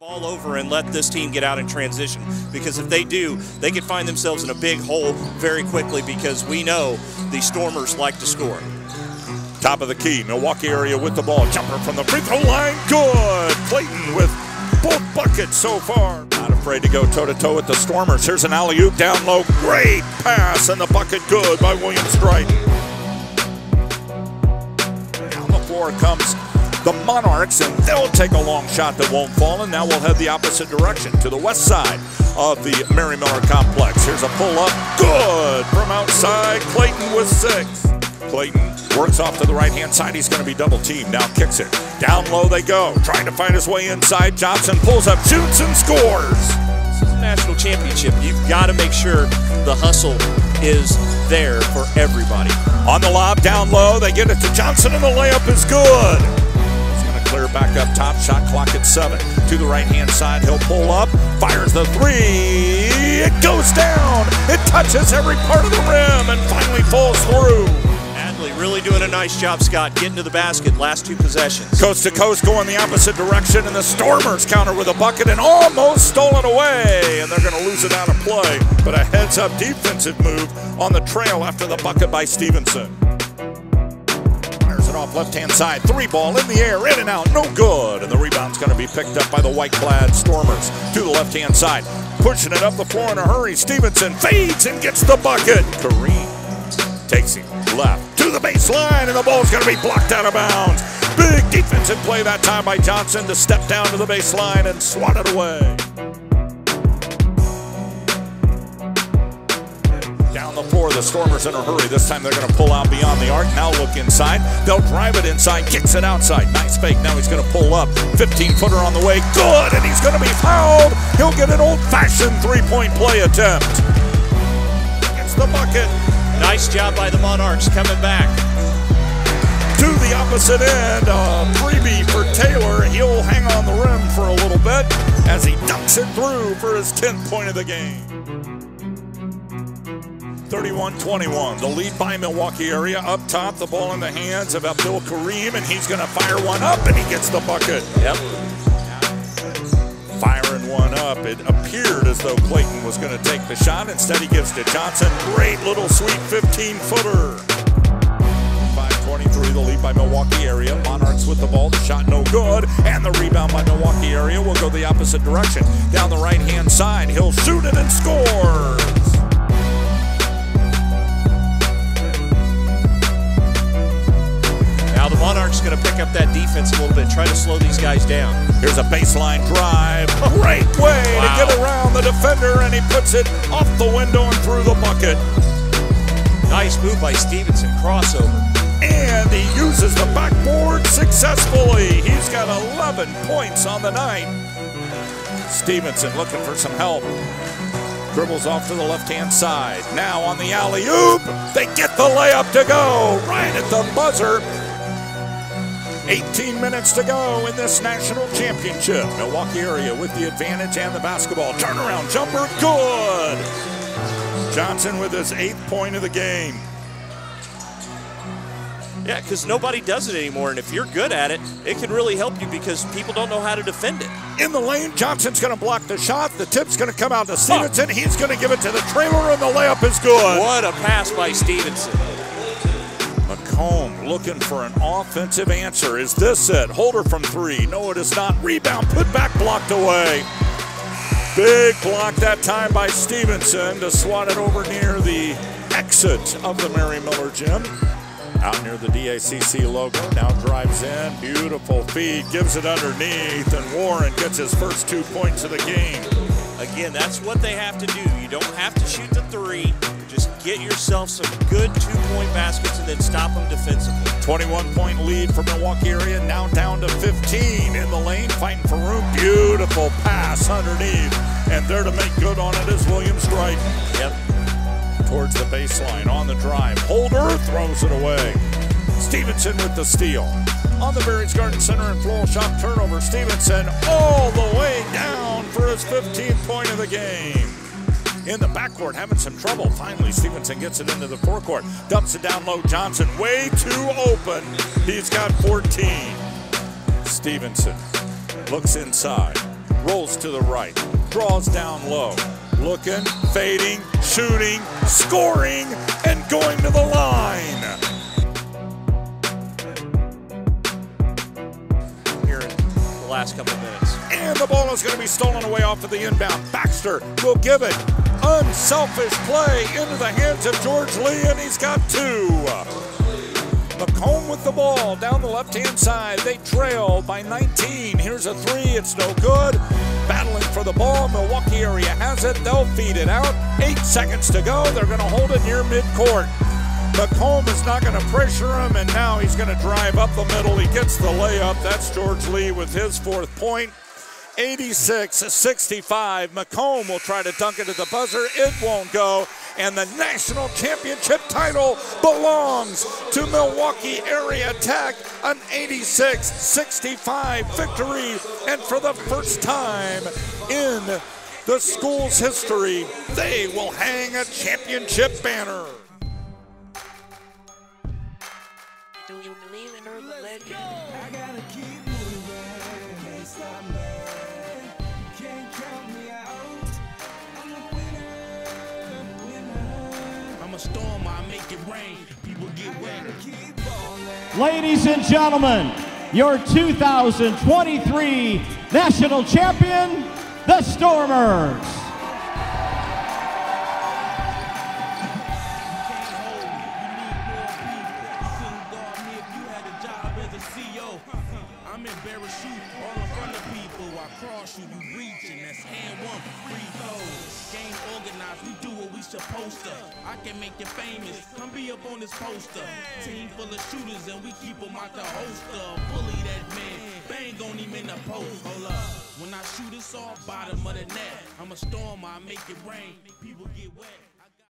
ball over and let this team get out in transition because if they do, they could find themselves in a big hole very quickly because we know the Stormers like to score. Top of the key, Milwaukee area with the ball. Jumper from the free throw line. Good. Clayton with both buckets so far. Not afraid to go toe to toe with the Stormers. Here's an alley oop down low. Great pass, and the bucket good by William Strite. Down the floor comes the Monarchs, and they'll take a long shot that won't fall, and now we'll head the opposite direction to the west side of the Mary Miller complex. Here's a pull up, good from outside. Clayton with six. Clayton works off to the right hand side. He's going to be double teamed. Now kicks it. Down low they go. Trying to find his way inside. Johnson pulls up, shoots, and scores. This is a national championship. You've got to make sure the hustle is there for everybody. On the lob, down low, they get it to Johnson, and the layup is good. Back up top. Shot clock at seven. To the right hand side, he'll pull up, fires the three. It goes down. It touches every part of the rim and finally falls through. Adley really doing a nice job, Scott, getting to the basket last two possessions. Coast to coast going the opposite direction, and the Stormers counter with a bucket and almost stole it away. And they're going to lose it out of play. But a heads up defensive move on the trail after the bucket by Stevenson. Off left hand side. Three ball in the air, in and out, no good. And the rebound's going to be picked up by the white clad Stormers to the left hand side. Pushing it up the floor in a hurry. Stevenson fades and gets the bucket. Kareem takes him left to the baseline, and the ball's going to be blocked out of bounds. Big defensive play that time by Johnson to step down to the baseline and swat it away. The Stormers in a hurry. This time they're going to pull out beyond the arc. Now look inside. They'll drive it inside, kicks it outside. Nice fake. Now he's going to pull up. 15 footer on the way. Good, and he's going to be fouled. He'll get an old fashioned three point play attempt. Gets the bucket. Nice job by the Monarchs coming back. to the opposite end. A freebie for Taylor. He'll hang on the rim for a little bit as he dunks it through for his 10th point of the game. 31-21, the lead by Milwaukee area. Up top, the ball in the hands of Abdul Kareem, and he's going to fire one up, and he gets the bucket. Yep. Firing one up. It appeared as though Clayton was going to take the shot. Instead, he gives to Johnson. Great little sweet 15-footer. 5-23, the lead by Milwaukee area. Monarchs with the ball. The shot no good. And the rebound by Milwaukee area will go the opposite direction. Down the right-hand side. He'll shoot it and scores. Monarchs going to pick up that defense a little bit, try to slow these guys down. Here's a baseline drive. Great way Wow. to get around the defender, and he puts it off the window and through the bucket. Nice move by Stevenson, crossover. And he uses the backboard successfully. He's got 11 points on the night. Stevenson looking for some help. Dribbles off to the left hand side. Now on the alley oop. They get the layup to go right at the buzzer. 18 minutes to go in this national championship. Milwaukee area with the advantage and the basketball. Turnaround jumper, good. Johnson with his eighth point of the game. Yeah, because nobody does it anymore, and if you're good at it, it can really help you because people don't know how to defend it. in the lane. Johnson's going to block the shot. The tip's going to come out to Stevenson. He's going to give it to the trailer, and the layup is good. What a pass by Stevenson. Macomb looking for an offensive answer. Is this it? Holder from three. No, it is not. Rebound, put back, blocked away. Big block that time by Stevenson to swat it over near the exit of the Mary Miller Gym. Out near the DACC logo, now drives in. Beautiful feed, gives it underneath, and Warren gets his first two points of the game. Again, that's what they have to do. You don't have to shoot the three. Just get yourself some good two-point baskets and then stop them defensively. 21 point lead for Milwaukee area, now down to 15 in the lane, fighting for room. Beautiful pass underneath, and there to make good on it is Williams Strike Yep. towards the baseline on the drive. Holder throws it away. Stevenson with the steal. On the Berries Garden Center and floral shop turnover, Stevenson all the way down for his 15th point of the game. In the backcourt, having some trouble. Finally, Stevenson gets it into the forecourt. Dumps it down low. Johnson way too open. He's got 14. Stevenson looks inside. rolls to the right, draws down low, looking, fading, shooting, scoring, and going to the line. Last couple of minutes. And the ball is going to be stolen away off of the inbound. Baxter will give it. Unselfish play into the hands of George Lee, and he's got two. Macomb with the ball down the left hand side. They trail by 19. Here's a three. It's no good. Battling for the ball. Milwaukee area has it. They'll feed it out. Eight seconds to go. They're going to hold it near midcourt. Macomb is not going to pressure him, and now he's going to drive up the middle. He gets the layup. That's George Lee with his fourth point. 86 65. Macomb will try to dunk it at the buzzer. It won't go. And the national championship title belongs to Milwaukee Area Tech. An 86 65 victory. And for the first time in the school's history, they will hang a championship banner. Storm, I make it rain. People get wet. Ladies and gentlemen, your 2023 national champion, the Stormers. I'm embarrassed you all in front of people. I cross you, you reaching. That's hand one, free throws. Game organized, we do what we supposed to. I can make you famous. Come be up on this poster. Team full of shooters and we keep 'em out the holster. Bully that man, bang on him in the post. Hold up. When I shoot, it's all bottom of the net. I'm a storm, I make it rain. People get wet.